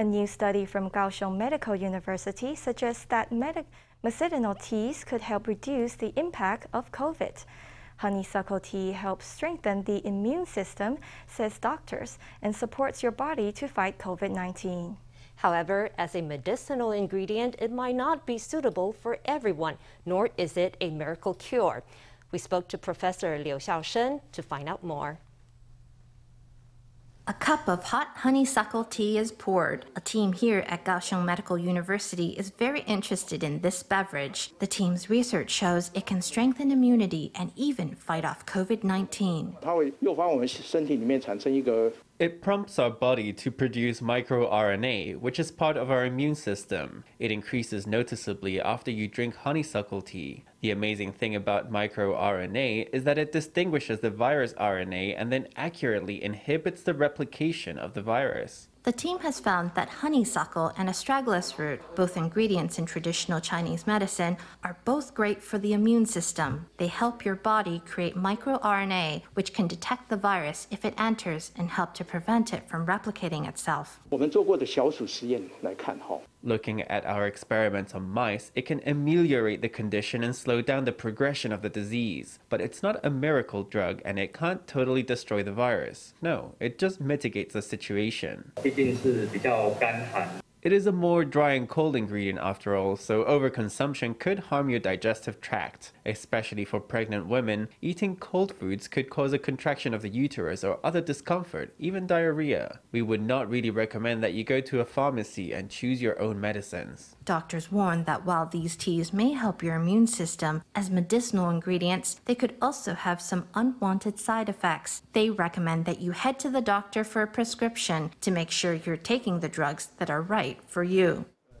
A new study from Kaohsiung Medical University suggests that medic- medicinal teas could help reduce the impact of COVID. Honeysuckle tea helps strengthen the immune system, says doctors, and supports your body to fight COVID 19. However, as a medicinal ingredient, it might not be suitable for everyone, nor is it a miracle cure. We spoke to Professor Liu Hsiao-sheng to find out more. A cup of hot honeysuckle tea is poured. A team here at Kaohsiung Medical University is very interested in this beverage. The team's research shows it can strengthen immunity and even fight off COVID 19. It prompts our body to produce microRNA, which is part of our immune system. It increases noticeably after you drink honeysuckle tea. The amazing thing about microRNA is that it distinguishes the virus RNA and then accurately inhibits the replication of the virus. The team has found that honeysuckle and astragalus root, both ingredients in traditional Chinese medicine, are both great for the immune system. They help your body create microRNA, which can detect the virus if it enters and help to prevent it from replicating itself. 我们做过的小鼠实验来看哈， Looking at our experiments on mice, it can ameliorate the condition and slow down the progression of the disease. But it's not a miracle drug and it can't totally destroy the virus. No, it just mitigates the situation. 毕竟是比较干寒， It is a more dry and cold ingredient after all, so overconsumption could harm your digestive tract. Especially for pregnant women, eating cold foods could cause a contraction of the uterus or other discomfort, even diarrhea. We would not really recommend that you go to a pharmacy and choose your own medicines. Doctors warn that while these teas may help your immune system as medicinal ingredients, they could also have some unwanted side effects. They recommend that you head to the doctor for a prescription to make sure you're taking the drugs that are right for you.